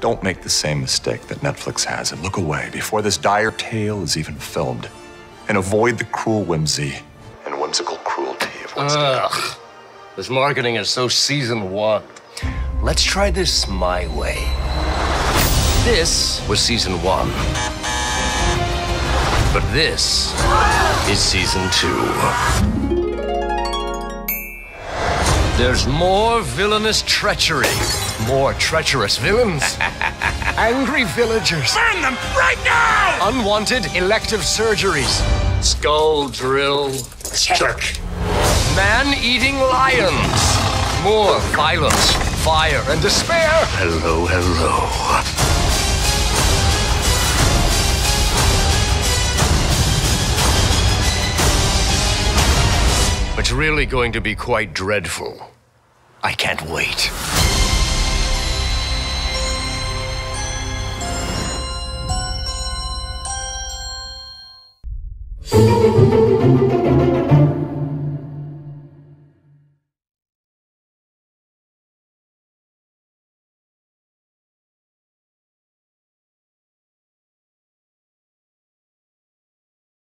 Don't make the same mistake that Netflix has and look away before this dire tale is even filmed. And avoid the cruel whimsy and whimsical cruelty of what's to come. Ugh. This marketing is so season one. Let's try this my way. This was season one. But this is season two. There's more villainous treachery, more treacherous villains, angry villagers, Burn them right now! unwanted elective surgeries, skull drill, Check. man eating lions, more violence, fire, and despair. Hello, hello. It's really going to be quite dreadful. I can't wait.